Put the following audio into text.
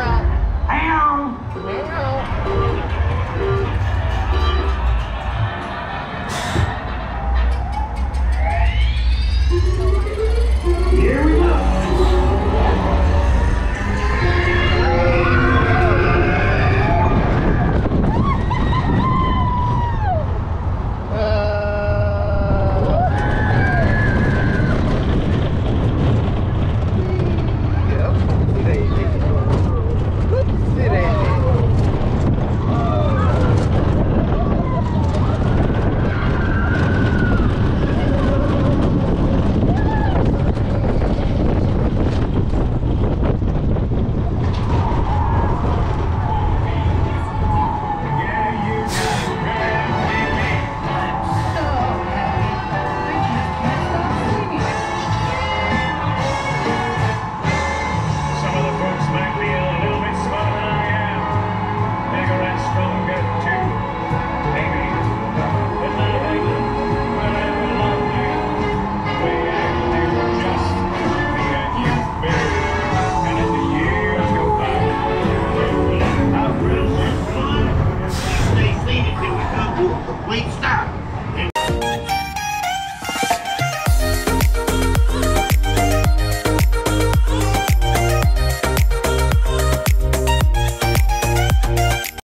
Stretch him out. Ow. Ow.